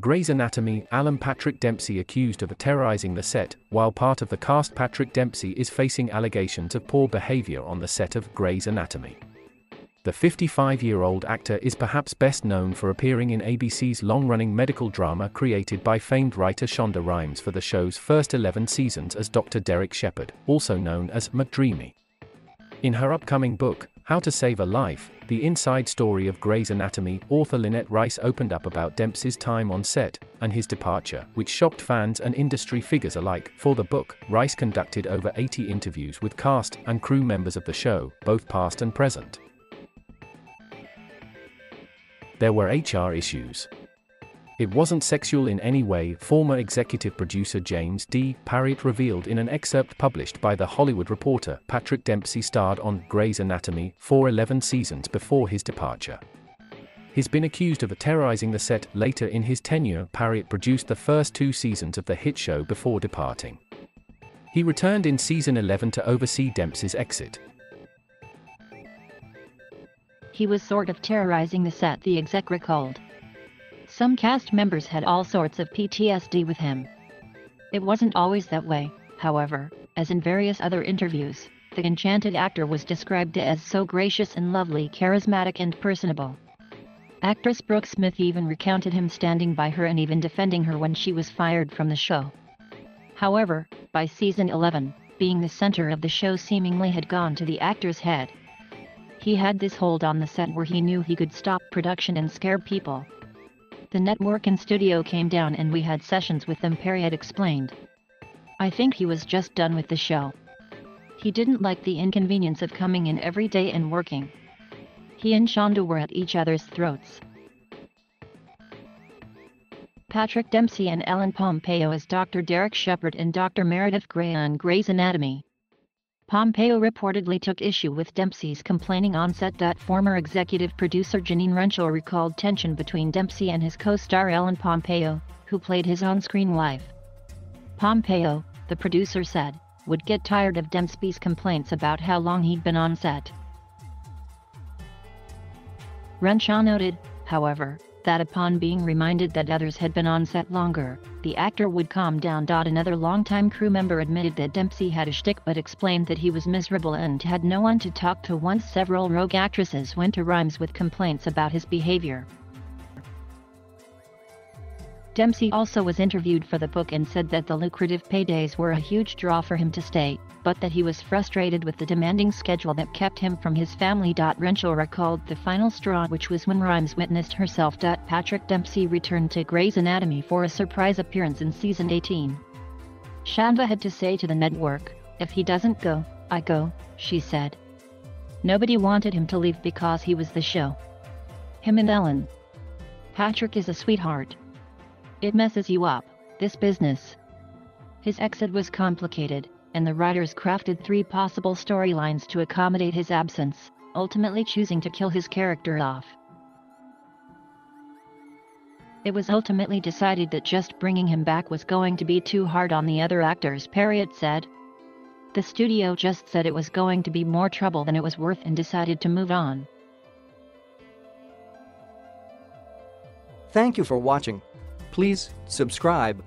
Grey's Anatomy, Alan Patrick Dempsey accused of terrorizing the set, while part of the cast Patrick Dempsey is facing allegations of poor behavior on the set of Grey's Anatomy. The 55-year-old actor is perhaps best known for appearing in ABC's long-running medical drama created by famed writer Shonda Rhimes for the show's first 11 seasons as Dr. Derek Shepherd, also known as McDreamy. In her upcoming book, How to Save a Life, the inside story of Grey's Anatomy, author Lynette Rice opened up about Dempsey's time on set and his departure, which shocked fans and industry figures alike. For the book, Rice conducted over 80 interviews with cast and crew members of the show, both past and present. There were HR issues. It wasn't sexual in any way, former executive producer James D. Parriott revealed in an excerpt published by The Hollywood Reporter. Patrick Dempsey starred on Grey's Anatomy for 11 seasons before his departure. He's been accused of terrorizing the set later in his tenure. Parriott produced the first two seasons of the hit show before departing. He returned in season 11 to oversee Dempsey's exit. He was sort of terrorizing the set, the exec recalled. Some cast members had all sorts of PTSD with him. It wasn't always that way, however, as in various other interviews, the enchanted actor was described as so gracious and lovely, charismatic and personable. Actress Brooke Smith even recounted him standing by her and even defending her when she was fired from the show. However, by season 11, being the center of the show seemingly had gone to the actor's head. He had this hold on the set where he knew he could stop production and scare people. The network and studio came down and we had sessions with them Parriott explained. I think he was just done with the show. He didn't like the inconvenience of coming in every day and working. He and Shonda were at each other's throats. Patrick Dempsey and Ellen Pompeo as Dr. Derek Shepherd and Dr. Meredith Grey on Grey's Anatomy. Pompeo reportedly took issue with Dempsey's complaining on set. Former executive producer Janine Renshaw recalled tension between Dempsey and his co-star Ellen Pompeo, who played his on-screen wife. Pompeo, the producer said, would get tired of Dempsey's complaints about how long he'd been on set. Renshaw noted, however, that upon being reminded that others had been on set longer, the actor would calm down. Another longtime crew member admitted that Dempsey had a shtick but explained that he was miserable and had no one to talk to once several rogue actresses went to Rhimes with complaints about his behavior. Dempsey also was interviewed for the book and said that the lucrative paydays were a huge draw for him to stay, but that he was frustrated with the demanding schedule that kept him from his family. Renshaw recalled the final straw which was when Rhimes witnessed herself. Patrick Dempsey returned to Grey's Anatomy for a surprise appearance in season 18. Shonda had to say to the network, if he doesn't go, I go, she said. Nobody wanted him to leave because he was the show. Him and Ellen. Patrick is a sweetheart. It messes you up, this business. His exit was complicated, and the writers crafted three possible storylines to accommodate his absence, ultimately choosing to kill his character off. It was ultimately decided that just bringing him back was going to be too hard on the other actors, Parriott said. The studio just said it was going to be more trouble than it was worth and decided to move on. Thank you for watching. Please subscribe